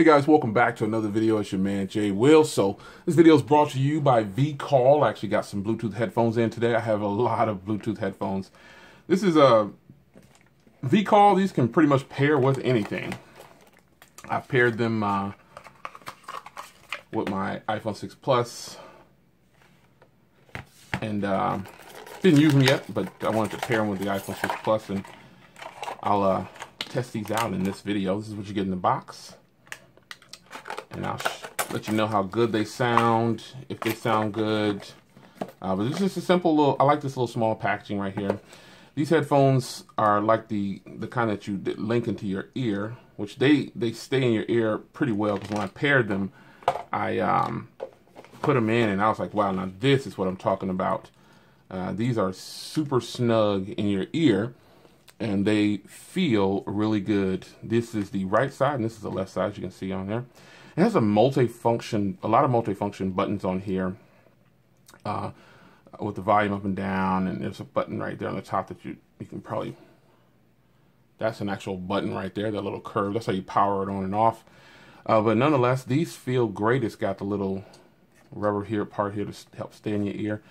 Hey guys, welcome back to another video. It's your man Jay Will. So this video is brought to you by VCall. I actually got some Bluetooth headphones in today. I have a lot of Bluetooth headphones. This is a VCall. These can pretty much pair with anything. I paired them uh, with my iPhone 6 Plus, and uh, didn't use them yet, but I wanted to pair them with the iPhone 6 Plus, and I'll uh, test these out in this video. This is what you get in the box and I'll let you know how good they sound, if they sound good. Uh, but it's just a simple little, I like this little small packaging right here. These headphones are like the, the kind that you link into your ear, which they, they stay in your ear pretty well because when I paired them, I um, put them in and I was like, wow, now this is what I'm talking about. Uh, these are super snug in your ear and they feel really good. This is the right side and this is the left side, you can see on there. It has a multi-function, a lot of multi-function buttons on here uh, with the volume up and down, and there's a button right there on the top that you, you can probably, that's an actual button right there, that little curve. That's how you power it on and off. Uh, but nonetheless, these feel great. It's got the little rubber here part here to help stay in your ear.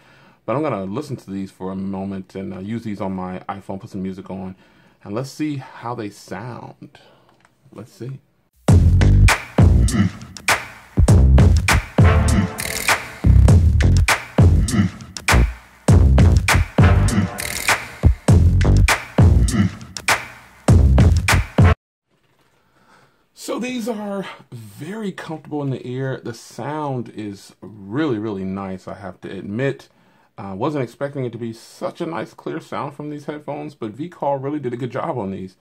But I'm going to listen to these for a moment and uh, use these on my iPhone, put some music on, and let's see how they sound. Let's see. So these are very comfortable in the ear. The sound is really, really nice, I have to admit. I uh, wasn't expecting it to be such a nice, clear sound from these headphones, but VCall really did a good job on these.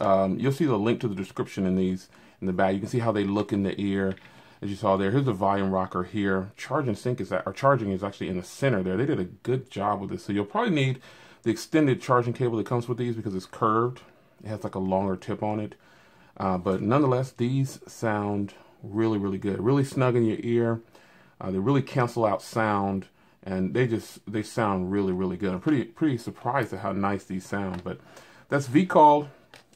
Um, you'll see the link to the description in these in the back. You can see how they look in the ear, as you saw there. Here's the volume rocker here. Charge and sync is that, or charging is actually in the center there. They did a good job with this. So you'll probably need the extended charging cable that comes with these because it's curved. It has like a longer tip on it. Uh, but nonetheless, these sound really, really good. Really snug in your ear. Uh, they really cancel out sound and they just they sound really really good i'm pretty pretty surprised at how nice these sound but that's VCall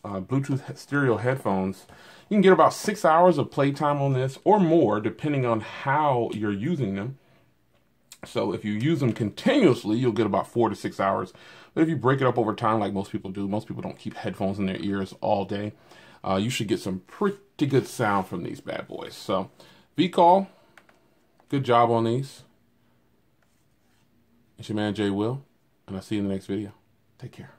uh, bluetooth stereo headphones you can get about six hours of playtime on this or more, depending on how you're using them. So if you use them continuously, you'll get about four to six hours. But if you break it up over time, like most people do, most people don't keep headphones in their ears all day. Uh, you should get some pretty good sound from these bad boys. So VCall, good job on these. It's your man Jay Will, and I'll see you in the next video. Take care.